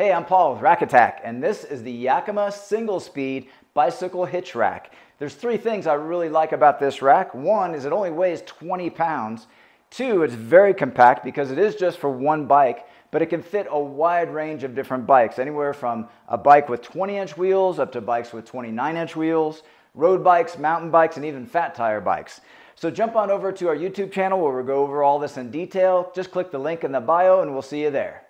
Hey, I'm Paul with Rack Attack, and this is the Yakima SingleSpeed bicycle hitch rack. There's three things I really like about this rack. One is it only weighs 20 pounds. Two, it's very compact because it is just for one bike, but it can fit a wide range of different bikes, anywhere from a bike with 20 inch wheels up to bikes with 29 inch wheels, road bikes, mountain bikes, and even fat tire bikes. So jump on over to our YouTube channel where we'll go over all this in detail. Just click the link in the bio and we'll see you there.